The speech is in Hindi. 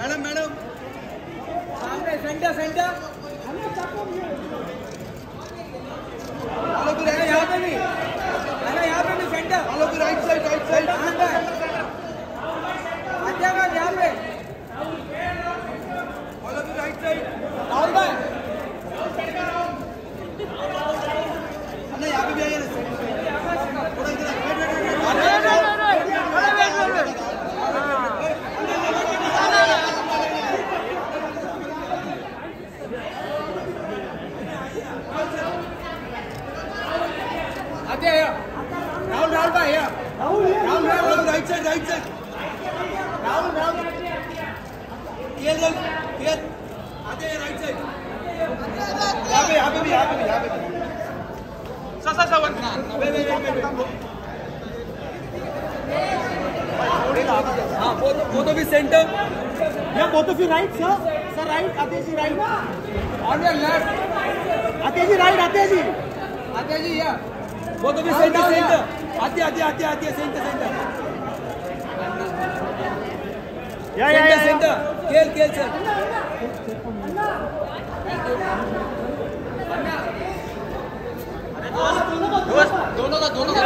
Madam madam. सामने सेंटर सेंटर फॉलो टू अरे राइट यहाँ पे भी अरे यहाँ पे भी centre follow to right side right side आद्याबाद यहाँ पे follow to right side Rahul भाई अन्ना यहाँ पे भी आइए ना थोड़ा इधर वेट वेट वेट आद्या यहाँ। राहुल राहुल भाई follow to right side right side Rahul Rahul clear चल क्लियर आते हैं राइट साइड यहाँ पे यहाँ पे भी यहाँ पे भी यहाँ पे भी। सा सा सा one. Wait wait wait wait हाँ वो तो वो तो भी centre Yeah, both of you right, sir. Sir, right. Ateji, right. On your left Ateji, right. Ateji. Adya ji यहाँ वो तो भी सेंटर सेंटर आती आती आती आती है सेंटर सेंटर Yeah, yeah, या yeah. सेंटर केल केल सर दोनों का दोनों का।